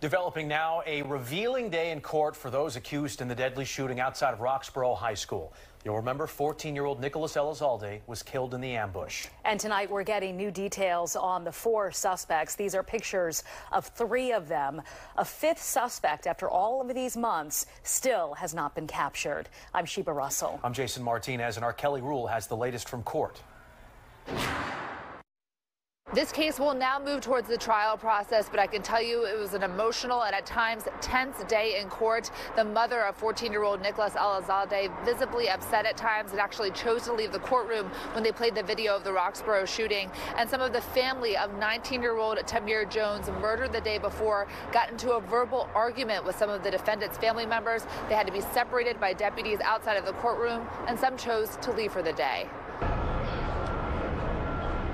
Developing now a revealing day in court for those accused in the deadly shooting outside of Roxborough High School. You'll remember 14-year-old Nicholas Elizalde was killed in the ambush. And tonight we're getting new details on the four suspects. These are pictures of three of them. A fifth suspect, after all of these months, still has not been captured. I'm Sheba Russell. I'm Jason Martinez, and our Kelly Rule has the latest from court. This case will now move towards the trial process, but I can tell you it was an emotional and at times tense day in court. The mother of 14-year-old Nicholas Elizalde, visibly upset at times and actually chose to leave the courtroom when they played the video of the Roxborough shooting. And some of the family of 19-year-old Tamir Jones, murdered the day before, got into a verbal argument with some of the defendant's family members. They had to be separated by deputies outside of the courtroom, and some chose to leave for the day.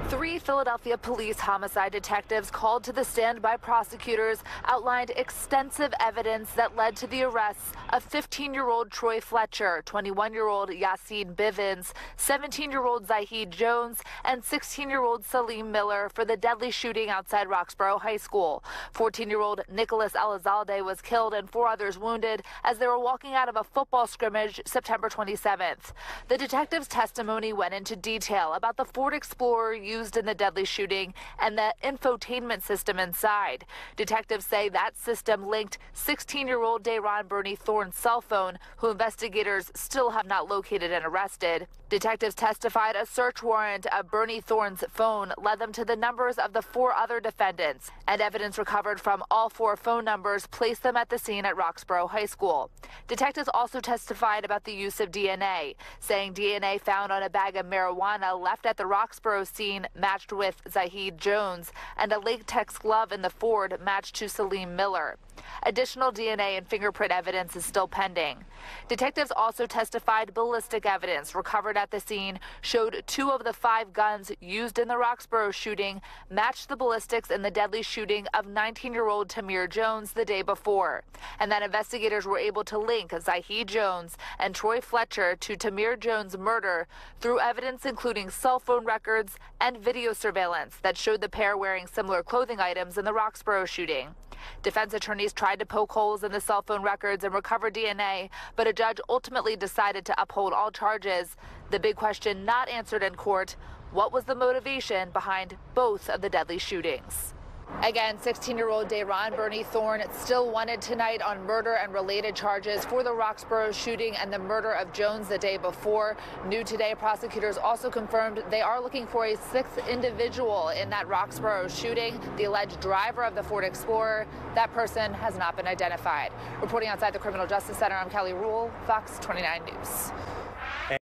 Three Philadelphia police homicide detectives called to the stand by prosecutors outlined extensive evidence that led to the arrests of 15-year-old Troy Fletcher, 21-year-old Yaaseen Bivins, 17-year-old Zyhied Jones, and 16-year-old Saleem Miller for the deadly shooting outside Roxborough High School. 14-year-old Nicholas Elizalde was killed and four others wounded as they were walking out of a football scrimmage September 27th. The detective's testimony went into detail about the Ford Explorer used in the deadly shooting and the infotainment system inside. Detectives say that system linked 16 year old Dayron Burney-Thorne's cell phone, who investigators still have not located and arrested. Detectives testified a search warrant of Burney-Thorne's phone led them to the numbers of the four other defendants, and evidence recovered from all four phone numbers placed them at the scene at Roxborough High School. Detectives also testified about the use of DNA, saying DNA found on a bag of marijuana left at the Roxborough scene matched with Zyhied Jones, and a latex glove in the Ford matched to Saleem Miller. Additional DNA and fingerprint evidence is still pending. Detectives also testified ballistic evidence recovered at the scene showed two of the five guns used in the Roxborough shooting matched the ballistics in the deadly shooting of 19-year-old Tamir Jones the day before, and that investigators were able to link Zyhied Jones and Troy Fletcher to Tamir Jones' murder through evidence including cell phone records and video surveillance that showed the pair wearing similar clothing items in the Roxborough shooting. Defense attorneys tried to poke holes in the cell phone records and recover DNA, but a judge ultimately decided to uphold all charges. The big question not answered in court what was the motivation behind both of the deadly shootings? Again, 16-year-old Dayron Burney-Thorne still wanted tonight on murder and related charges for the Roxborough shooting and the murder of Jones the day before. New today, prosecutors also confirmed they are looking for a sixth individual in that Roxborough shooting, the alleged driver of the Ford Explorer. That person has not been identified. Reporting outside the Criminal Justice Center, I'm Kelly Rule, Fox 29 News.